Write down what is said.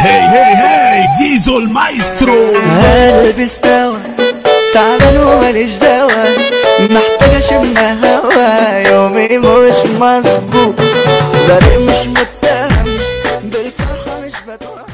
هاي هاي هاي زيزو المايسترو قلبي استوى تعبان وماليش دوا محتاجة شم هوا. يومي مش مظبوط بريء مش متهم بالفرحة مش بتوهم